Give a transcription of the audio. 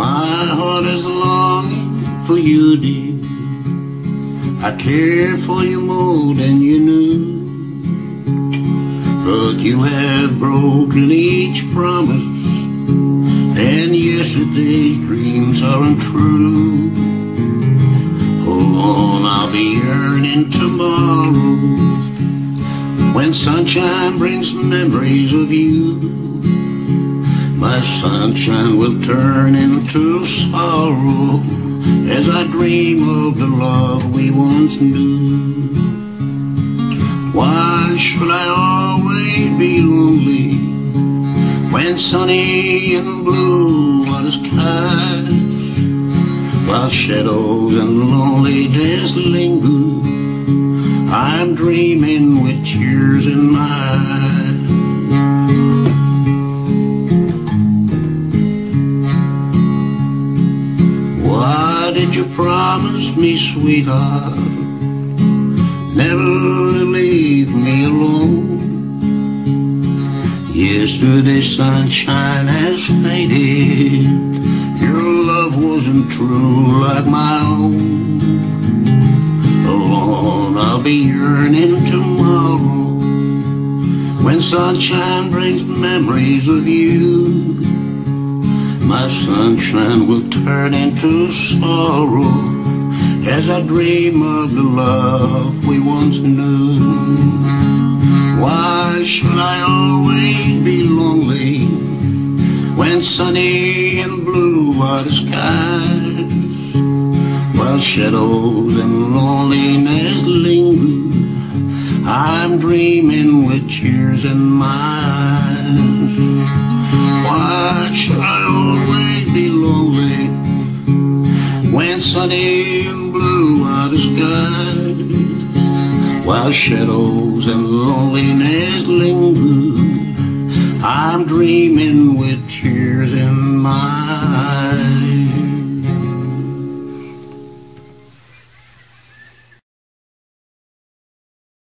My heart is longing for you, dear. I care for you more than you knew. But you have broken each promise, and yesterday's dreams are untrue. Hold on, I'll be yearning tomorrow when sunshine brings memories of you. My sunshine will turn into sorrow as I dream of the love we once knew. Why should I always be lonely when sunny and blue are the skies, while shadows and loneliness linger? I'm dreaming with tears in my eyes. Did you promise me, sweetheart, never to leave me alone? Yesterday's sunshine has faded. Your love wasn't true like my own. Alone, I'll be yearning tomorrow when sunshine brings memories of you. My sunshine will turn into sorrow as I dream of the love we once knew. Why should I always be lonely when sunny and blue are the skies, while shadows and loneliness linger? I'm dreaming with tears in my eyes. Watch, I always be lonely. When sunny and blue are the skies While shadows and loneliness linger I'm dreaming with tears in my